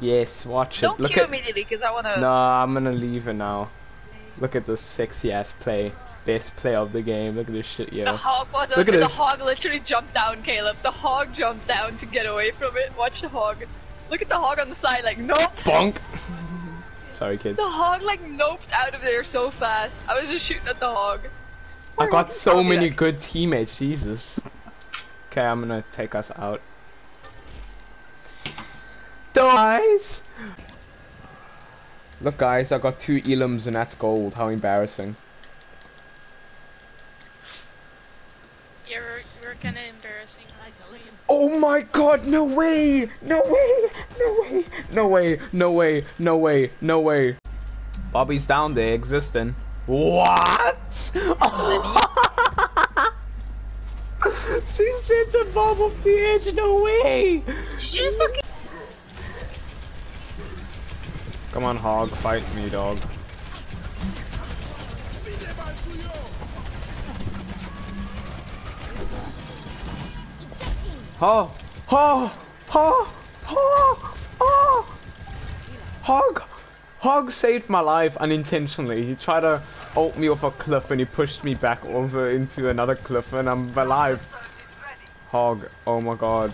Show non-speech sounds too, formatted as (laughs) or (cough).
Yes, watch it. Don't Look queue at. immediately because I wanna. No, I'm gonna leave it now. Look at this sexy ass play. Best play of the game. Look at this shit, yo. The hog was Look at the this. hog literally jumped down, Caleb. The hog jumped down to get away from it. Watch the hog. Look at the hog on the side, like nope. Bonk! Sorry, kids. The hog like noped out of there so fast. I was just shooting at the hog. I got so many good teammates, Jesus. Okay, I'm gonna take us out. Guys! Look guys, I got two elims and that's gold. How embarrassing. You're you're kinda embarrassing. Oh my god, no way! No way! No way! No way! No way! No way! No way! Bobby's down there existing. What? (laughs) she sent a bomb off the edge, no way! Just fucking? Come on, Hog, fight me, dog. Oh, oh, oh. Hog, Hog saved my life unintentionally. He tried to ult me off a cliff and he pushed me back over into another cliff and I'm alive. Hog, oh my god.